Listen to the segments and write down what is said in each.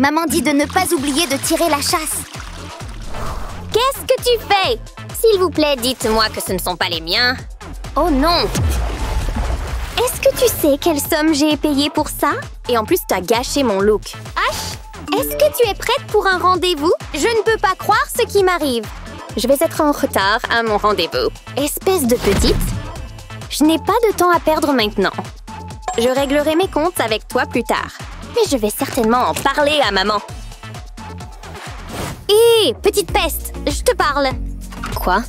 Maman dit de ne pas oublier de tirer la chasse. Qu'est-ce que tu fais? S'il vous plaît, dites-moi que ce ne sont pas les miens. Oh non Est-ce que tu sais quelle somme j'ai payé pour ça? Et en plus, t'as gâché mon look. Ash, est-ce que tu es prête pour un rendez-vous? Je ne peux pas croire ce qui m'arrive. Je vais être en retard à mon rendez-vous. Espèce de petite Je n'ai pas de temps à perdre maintenant. Je réglerai mes comptes avec toi plus tard. Mais je vais certainement en parler à maman. Hé, petite peste, je te parle. Quoi?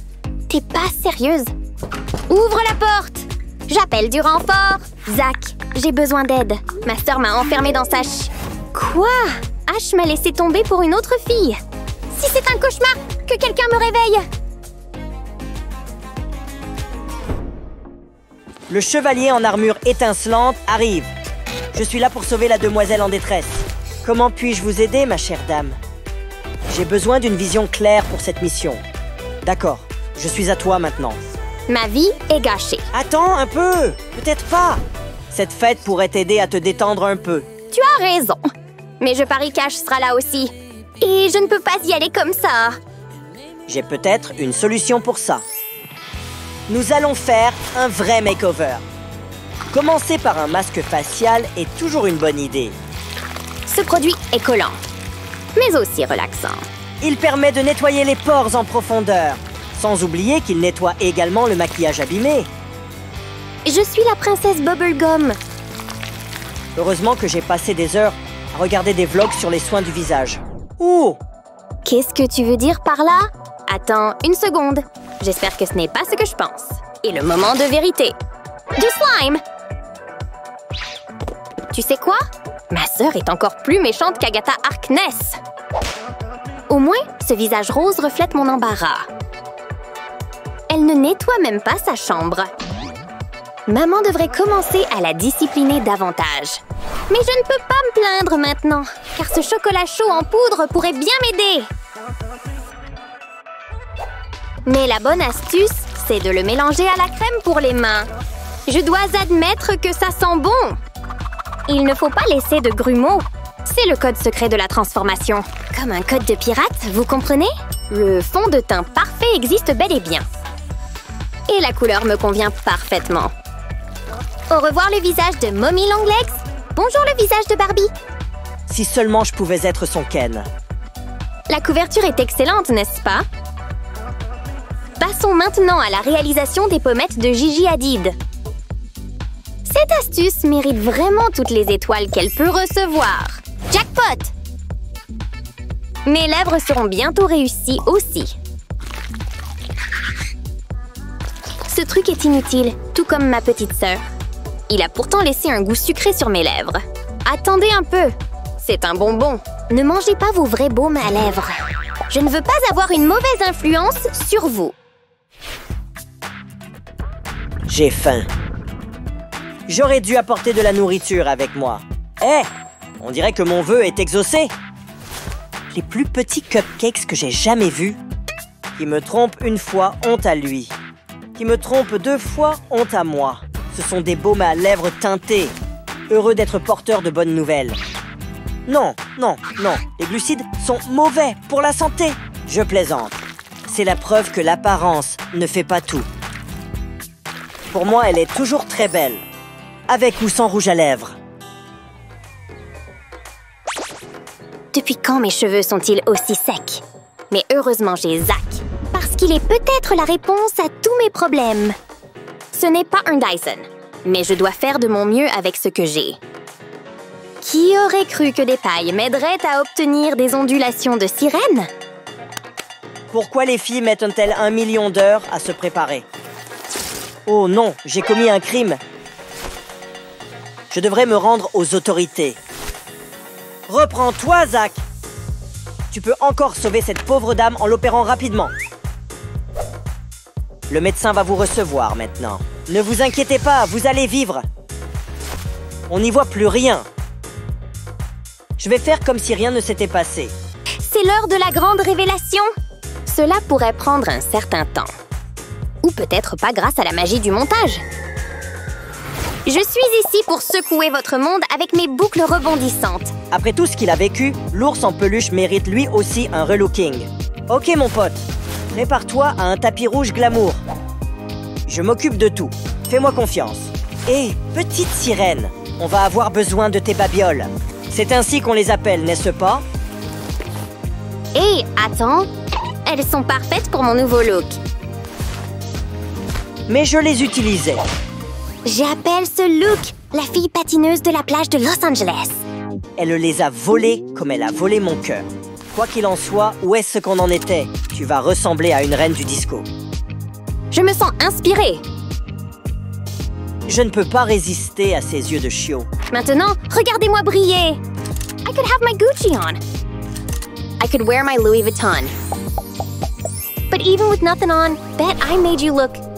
T'es pas sérieuse? Ouvre la porte J'appelle du renfort Zach, j'ai besoin d'aide. Ma sœur m'a enfermée dans sa ch... Quoi? Ash m'a laissé tomber pour une autre fille. Si c'est un cauchemar, que quelqu'un me réveille Le chevalier en armure étincelante arrive. Je suis là pour sauver la demoiselle en détresse. Comment puis-je vous aider, ma chère dame? J'ai besoin d'une vision claire pour cette mission. D'accord, je suis à toi maintenant. Ma vie est gâchée. Attends un peu Peut-être pas Cette fête pourrait t'aider à te détendre un peu. Tu as raison. Mais je parie qu'Ash sera là aussi. Et je ne peux pas y aller comme ça. J'ai peut-être une solution pour ça. Nous allons faire un vrai makeover. Commencer par un masque facial est toujours une bonne idée. Ce produit est collant, mais aussi relaxant. Il permet de nettoyer les pores en profondeur, sans oublier qu'il nettoie également le maquillage abîmé. Je suis la princesse Bubblegum. Heureusement que j'ai passé des heures à regarder des vlogs sur les soins du visage. Ouh Qu'est-ce que tu veux dire par là? Attends une seconde. J'espère que ce n'est pas ce que je pense. Et le moment de vérité. Du slime Tu sais quoi? Ma sœur est encore plus méchante qu'Agatha Harkness. Au moins, ce visage rose reflète mon embarras. Elle ne nettoie même pas sa chambre. Maman devrait commencer à la discipliner davantage. Mais je ne peux pas me plaindre maintenant, car ce chocolat chaud en poudre pourrait bien m'aider. Mais la bonne astuce, c'est de le mélanger à la crème pour les mains. Je dois admettre que ça sent bon. Il ne faut pas laisser de grumeaux. C'est le code secret de la transformation. Comme un code de pirate, vous comprenez? Le fond de teint parfait existe bel et bien. Et la couleur me convient parfaitement. Au revoir le visage de Mommy Longlegs. Bonjour le visage de Barbie. Si seulement je pouvais être son Ken. La couverture est excellente, n'est-ce pas? Passons maintenant à la réalisation des pommettes de Gigi Hadid. Cette astuce mérite vraiment toutes les étoiles qu'elle peut recevoir. Jackpot Mes lèvres seront bientôt réussies aussi. Ce truc est inutile, tout comme ma petite sœur. Il a pourtant laissé un goût sucré sur mes lèvres. Attendez un peu C'est un bonbon Ne mangez pas vos vrais baumes à lèvres. Je ne veux pas avoir une mauvaise influence sur vous. J'ai faim. J'aurais dû apporter de la nourriture avec moi. Eh On dirait que mon vœu est exaucé. Les plus petits cupcakes que j'ai jamais vus. Qui me trompe une fois, honte à lui. Qui me trompe deux fois, honte à moi. Ce sont des baumes à lèvres teintés. Heureux d'être porteur de bonnes nouvelles. Non, non, non. Les glucides sont mauvais pour la santé. Je plaisante. C'est la preuve que l'apparence ne fait pas tout. Pour moi, elle est toujours très belle. Avec ou sans rouge à lèvres. Depuis quand mes cheveux sont-ils aussi secs? Mais heureusement, j'ai Zach. Parce qu'il est peut-être la réponse à tous mes problèmes. Ce n'est pas un Dyson, mais je dois faire de mon mieux avec ce que j'ai. Qui aurait cru que des pailles m'aideraient à obtenir des ondulations de sirène? Pourquoi les filles mettent-elles un million d'heures à se préparer? Oh non, j'ai commis un crime. Je devrais me rendre aux autorités. Reprends-toi, Zach Tu peux encore sauver cette pauvre dame en l'opérant rapidement. Le médecin va vous recevoir maintenant. Ne vous inquiétez pas, vous allez vivre. On n'y voit plus rien. Je vais faire comme si rien ne s'était passé. C'est l'heure de la grande révélation Cela pourrait prendre un certain temps. Ou peut-être pas grâce à la magie du montage. Je suis ici pour secouer votre monde avec mes boucles rebondissantes. Après tout ce qu'il a vécu, l'ours en peluche mérite lui aussi un relooking. Ok mon pote, prépare-toi à un tapis rouge glamour. Je m'occupe de tout. Fais-moi confiance. Hé, petite sirène, on va avoir besoin de tes babioles. C'est ainsi qu'on les appelle, n'est-ce pas? Hé, attends. Elles sont parfaites pour mon nouveau look. Mais je les utilisais. J'appelle ce look la fille patineuse de la plage de Los Angeles. Elle les a volées comme elle a volé mon cœur. Quoi qu'il en soit, où est-ce qu'on en était? Tu vas ressembler à une reine du disco. Je me sens inspirée. Je ne peux pas résister à ses yeux de chiot. Maintenant, regardez-moi briller. I could have my Gucci on. I could wear my Louis Vuitton. But even with nothing on, bet I made you look.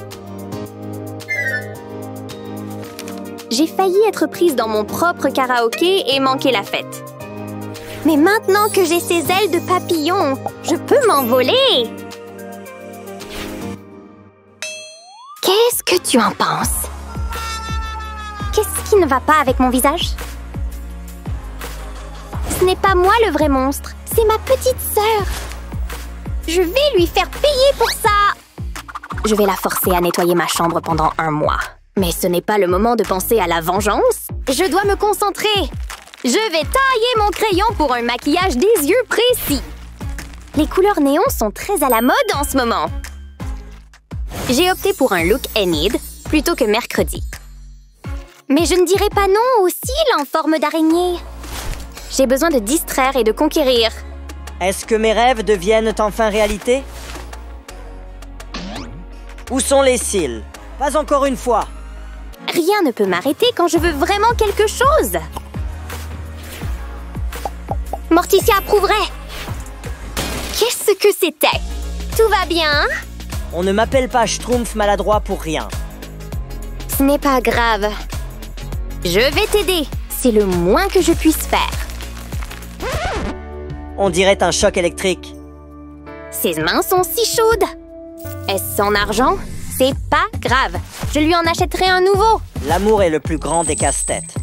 J'ai failli être prise dans mon propre karaoké et manquer la fête. Mais maintenant que j'ai ces ailes de papillon, je peux m'envoler. Qu'est-ce que tu en penses? Qu'est-ce qui ne va pas avec mon visage? Ce n'est pas moi le vrai monstre, c'est ma petite sœur. Je vais lui faire payer pour ça. Je vais la forcer à nettoyer ma chambre pendant un mois. Mais ce n'est pas le moment de penser à la vengeance. Je dois me concentrer. Je vais tailler mon crayon pour un maquillage des yeux précis. Les couleurs néons sont très à la mode en ce moment. J'ai opté pour un look Enid plutôt que mercredi. Mais je ne dirai pas non au cils en forme d'araignée. J'ai besoin de distraire et de conquérir. Est-ce que mes rêves deviennent enfin réalité? Où sont les cils? Pas encore une fois. Rien ne peut m'arrêter quand je veux vraiment quelque chose. Morticia approuverait. Qu'est-ce que c'était? Tout va bien On ne m'appelle pas Schtroumpf maladroit pour rien. Ce n'est pas grave. Je vais t'aider. C'est le moins que je puisse faire. On dirait un choc électrique. Ses mains sont si chaudes. Est-ce son argent? C'est pas grave. Je lui en achèterai un nouveau. L'amour est le plus grand des casse-têtes.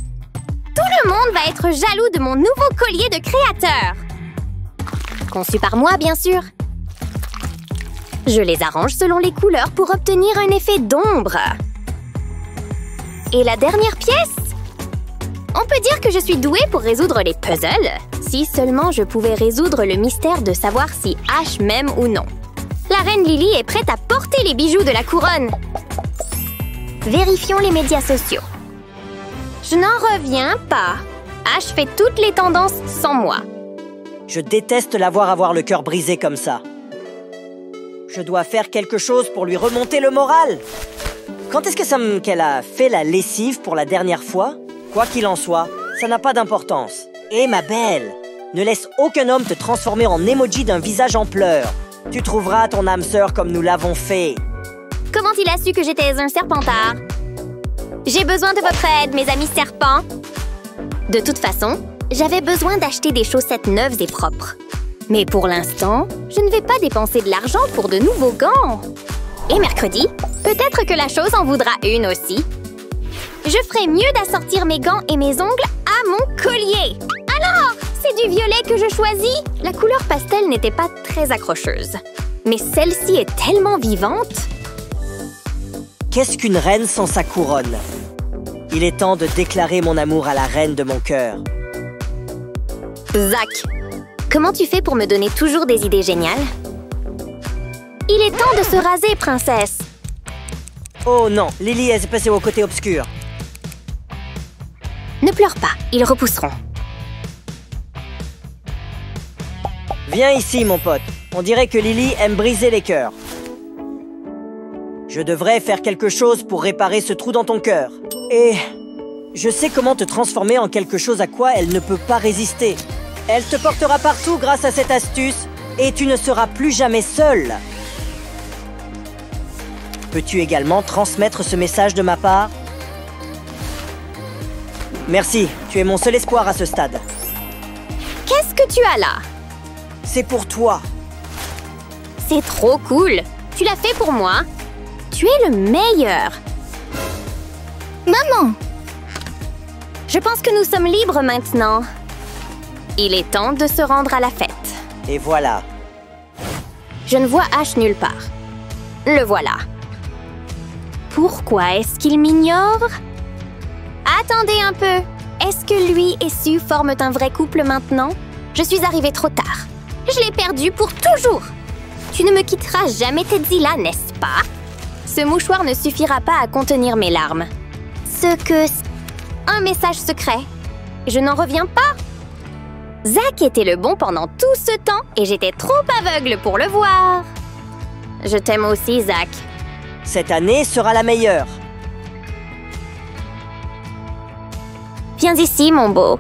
Tout le monde va être jaloux de mon nouveau collier de créateur. Conçu par moi, bien sûr. Je les arrange selon les couleurs pour obtenir un effet d'ombre. Et la dernière pièce? On peut dire que je suis douée pour résoudre les puzzles. Si seulement je pouvais résoudre le mystère de savoir si H m'aime ou non. La reine Lily est prête à porter les bijoux de la couronne. Vérifions les médias sociaux. Je n'en reviens pas. H fait toutes les tendances sans moi. Je déteste la voir avoir le cœur brisé comme ça. Je dois faire quelque chose pour lui remonter le moral. Quand est-ce que qu'elle a fait la lessive pour la dernière fois? Quoi qu'il en soit, ça n'a pas d'importance. Et ma belle, ne laisse aucun homme te transformer en emoji d'un visage en pleurs. Tu trouveras ton âme sœur comme nous l'avons fait. Comment il a su que j'étais un serpentard? J'ai besoin de votre aide, mes amis serpents. De toute façon, j'avais besoin d'acheter des chaussettes neuves et propres. Mais pour l'instant, je ne vais pas dépenser de l'argent pour de nouveaux gants. Et mercredi, peut-être que la chose en voudra une aussi. Je ferai mieux d'assortir mes gants et mes ongles à mon collier. Que je choisis? La couleur pastel n'était pas très accrocheuse. Mais celle-ci est tellement vivante. Qu'est-ce qu'une reine sans sa couronne? Il est temps de déclarer mon amour à la reine de mon cœur. Zach, comment tu fais pour me donner toujours des idées géniales? Il est temps de se raser, princesse. Oh non, Lily est passée au côté obscur. Ne pleure pas, ils repousseront. Viens ici, mon pote. On dirait que Lily aime briser les cœurs. Je devrais faire quelque chose pour réparer ce trou dans ton cœur. Et je sais comment te transformer en quelque chose à quoi elle ne peut pas résister. Elle te portera partout grâce à cette astuce et tu ne seras plus jamais seule. Peux-tu également transmettre ce message de ma part? Merci, tu es mon seul espoir à ce stade. Qu'est-ce que tu as là? C'est pour toi. C'est trop cool. Tu l'as fait pour moi. Tu es le meilleur. Maman, Je pense que nous sommes libres maintenant. Il est temps de se rendre à la fête. Et voilà. Je ne vois H nulle part. Le voilà. Pourquoi est-ce qu'il m'ignore? Attendez un peu. Est-ce que lui et Sue forment un vrai couple maintenant? Je suis arrivée trop tard. Je l'ai perdu pour toujours. Tu ne me quitteras jamais, Tedzilla, n'est-ce pas? Ce mouchoir ne suffira pas à contenir mes larmes. Ce que... Un message secret. Je n'en reviens pas. Zach était le bon pendant tout ce temps et j'étais trop aveugle pour le voir. Je t'aime aussi, Zach. Cette année sera la meilleure. Viens ici, mon beau.